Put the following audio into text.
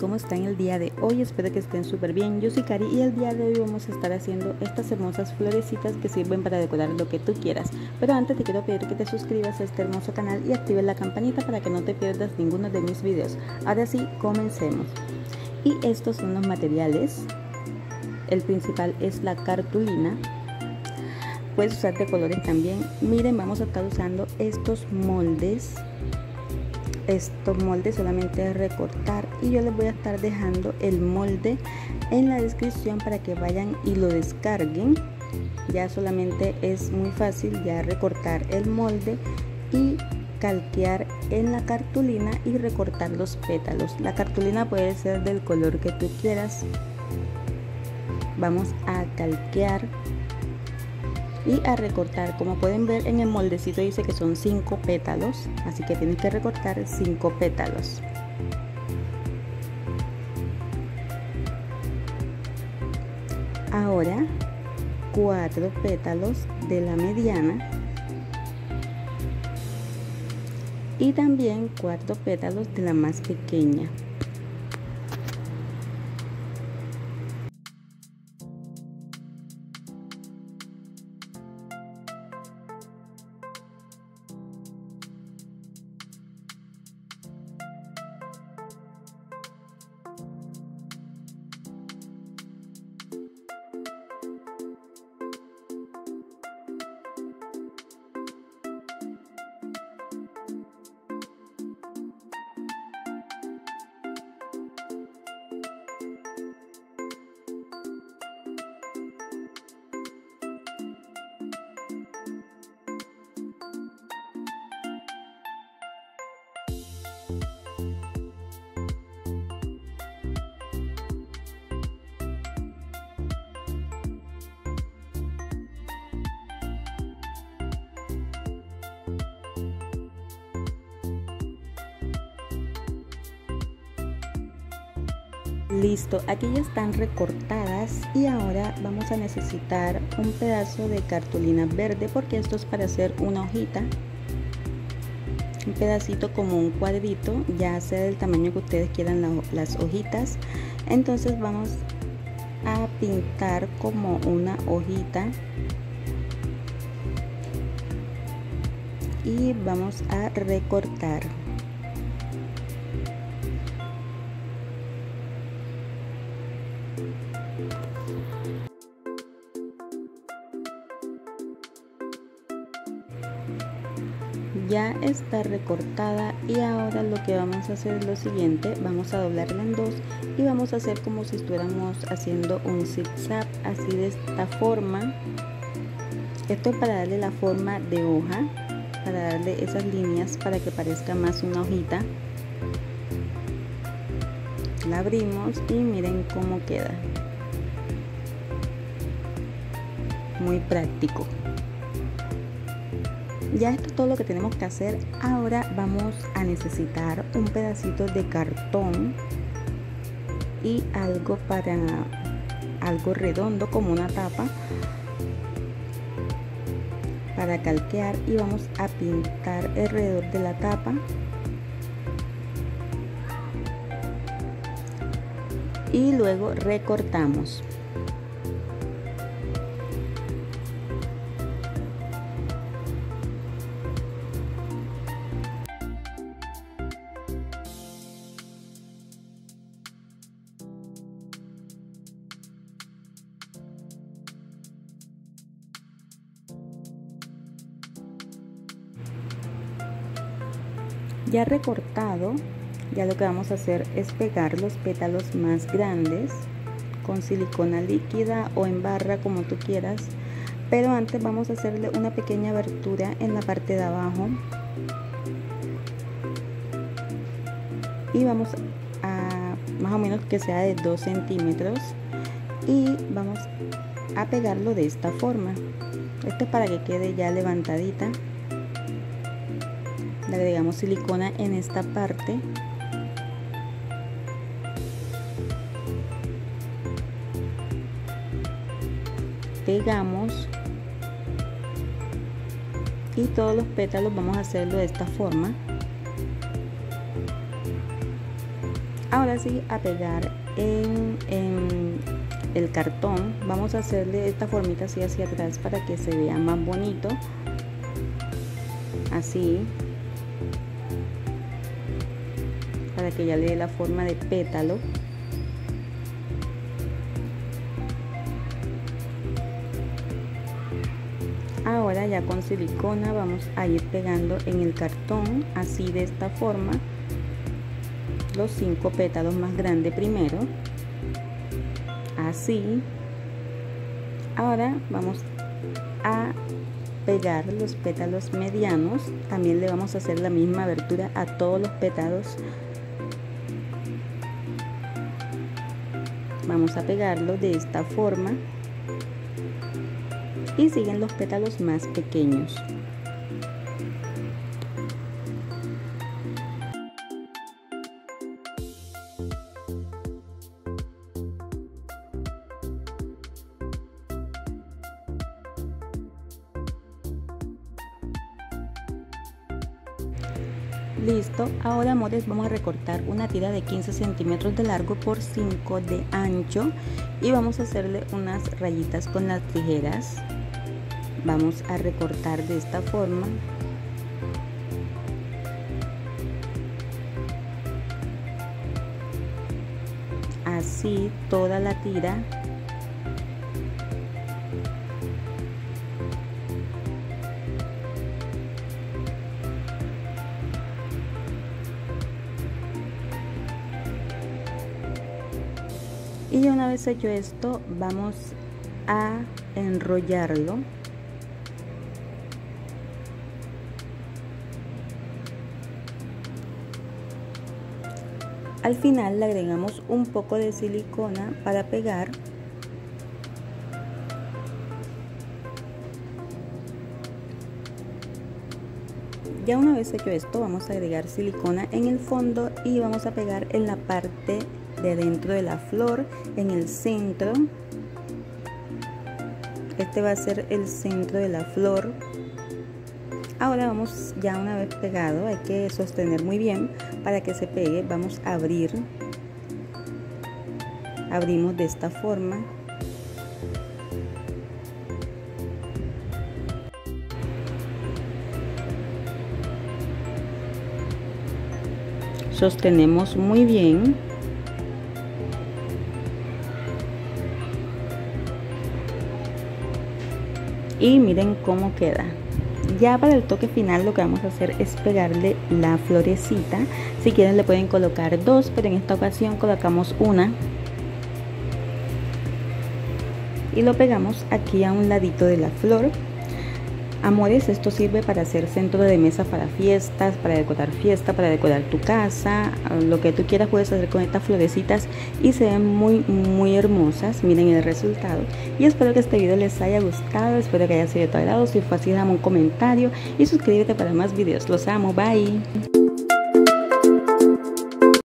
¿cómo están el día de hoy? Espero que estén súper bien. Yo soy Cari y el día de hoy vamos a estar haciendo estas hermosas florecitas que sirven para decorar lo que tú quieras. Pero antes te quiero pedir que te suscribas a este hermoso canal y actives la campanita para que no te pierdas ninguno de mis videos. Ahora sí, comencemos. Y estos son los materiales. El principal es la cartulina. Puedes usar de colores también. Miren, vamos a estar usando estos moldes estos moldes solamente recortar y yo les voy a estar dejando el molde en la descripción para que vayan y lo descarguen. Ya solamente es muy fácil ya recortar el molde y calquear en la cartulina y recortar los pétalos. La cartulina puede ser del color que tú quieras. Vamos a calquear y a recortar. Como pueden ver en el moldecito dice que son 5 pétalos así que tienen que recortar 5 pétalos. Ahora 4 pétalos de la mediana. Y también 4 pétalos de la más pequeña Listo, aquí ya están recortadas y ahora vamos a necesitar un pedazo de cartulina verde porque esto es para hacer una hojita. Un pedacito como un cuadrito, ya sea del tamaño que ustedes quieran las hojitas. Entonces vamos a pintar como una hojita y vamos a recortar. Ya está recortada y ahora lo que vamos a hacer es lo siguiente vamos a doblarla en dos y vamos a hacer como si estuviéramos haciendo un zigzag así de esta forma. Esto es para darle la forma de hoja para darle esas líneas para que parezca más una hojita. La abrimos y miren cómo queda. Muy práctico ya esto es todo lo que tenemos que hacer. Ahora vamos a necesitar un pedacito de cartón y algo para algo redondo como una tapa para calquear y vamos a pintar alrededor de la tapa. Y luego recortamos ya recortado ya lo que vamos a hacer es pegar los pétalos más grandes con silicona líquida o en barra como tú quieras. Pero antes vamos a hacerle una pequeña abertura en la parte de abajo. Y vamos a más o menos que sea de 2 centímetros. Y vamos a pegarlo de esta forma. Esto es para que quede ya levantadita le agregamos silicona en esta parte. Pegamos. Y todos los pétalos vamos a hacerlo de esta forma. Ahora sí a pegar en, el cartón vamos a hacerle esta formita así hacia atrás para que se vea más bonito. Así para que ya le dé la forma de pétalo. Ahora ya con silicona vamos a ir pegando en el cartón así de esta forma los cinco pétalos más grandes primero. Así. Ahora vamos a pegar los pétalos medianos. También le vamos a hacer la misma abertura a todos los pétalos vamos a pegarlo de esta forma. Y siguen los pétalos más pequeños Listo, ahora amores vamos a recortar una tira de 15 centímetros de largo por 5 de ancho y vamos a hacerle unas rayitas con las tijeras. Vamos a recortar de esta forma. Así toda la tira y una vez hecho esto vamos a enrollarlo. Al final le agregamos un poco de silicona para pegar. Ya una vez hecho esto vamos a agregar silicona en el fondo y vamos a pegar en la parte de dentro de la flor en el centro. Este va a ser el centro de la flor. Ahora vamos ya una vez pegado hay que sostener muy bien para que se pegue. Vamos a abrir. Abrimos de esta forma. Sostenemos muy bien y miren cómo queda. Ya para el toque final lo que vamos a hacer es pegarle la florecita. Si quieren le pueden colocar dos pero en esta ocasión colocamos una. Y lo pegamos aquí a un ladito de la flor Amores, esto sirve para hacer centro de mesa para fiestas, para decorar fiesta, para decorar tu casa, lo que tú quieras puedes hacer con estas florecitas y se ven muy muy hermosas. Miren el resultado. Y espero que este video les haya gustado, espero que haya sido de tu agrado. Si fue así, dame un comentario y suscríbete para más videos. Los amo, bye.